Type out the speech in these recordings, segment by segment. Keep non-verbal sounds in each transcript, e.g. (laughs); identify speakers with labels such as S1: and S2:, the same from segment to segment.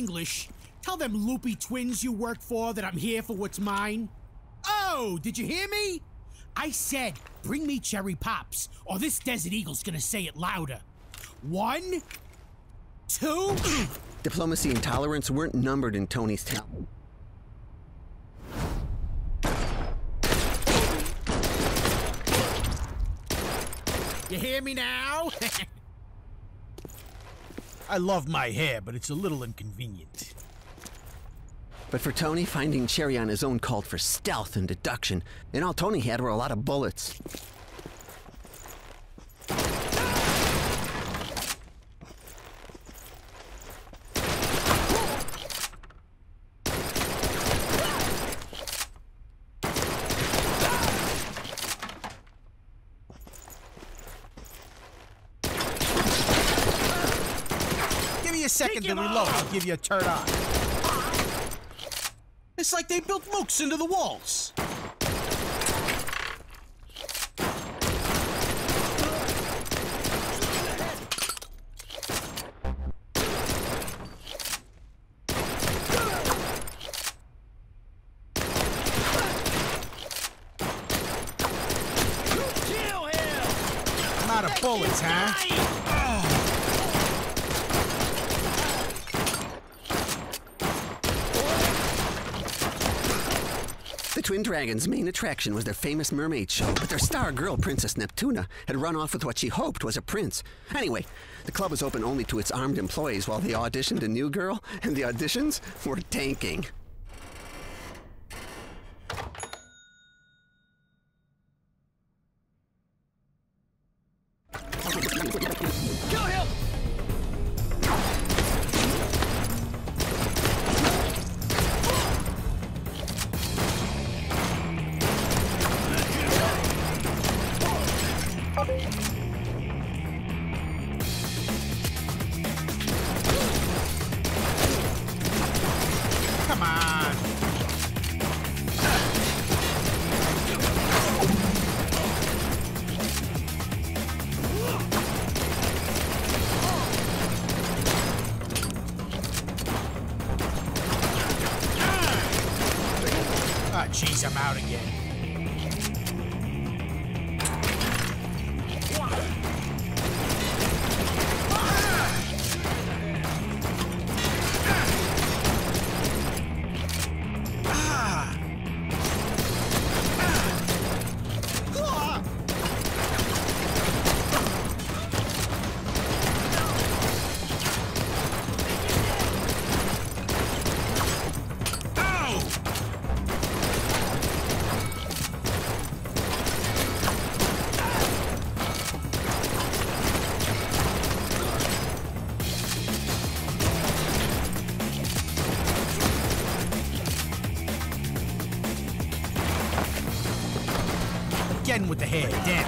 S1: English, tell them loopy twins you work for that I'm here for what's mine. Oh, did you hear me? I said, bring me Cherry Popz, or this Desert Eagle's gonna say it louder. One, two. (clears throat)
S2: Diplomacy and tolerance weren't numbered in Tony's town.
S1: You hear me now? (laughs) I love my hair, but it's a little inconvenient.
S2: But for Tony, finding Cherry on his own called for stealth and deduction, and all Tony had were a lot of bullets.
S1: Second to reload. I'll give you a turn on. It's like they built mooks into the walls. Out of bullets, huh?
S2: The Twin Dragons' main attraction was their famous mermaid show, but their star girl, Princess Neptuna, had run off with what she hoped was a prince. Anyway, the club was open only to its armed employees while they auditioned a new girl, and the auditions were tanking.
S1: Ah, jeez, I'm out again. Again with the hair, damn.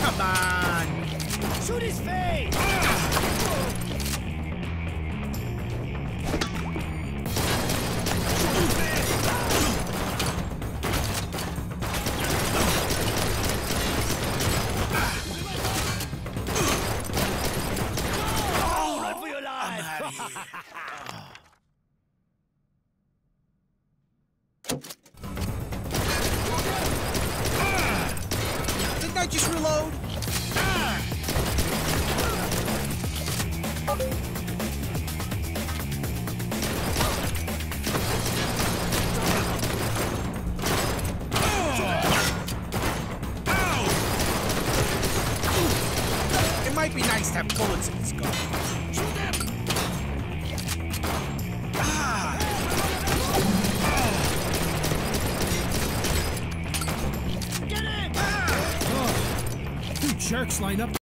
S1: Come on.
S3: Shoot his face!
S1: Didn't I just reload? It might be nice to have bullets in this gun. Jerks line up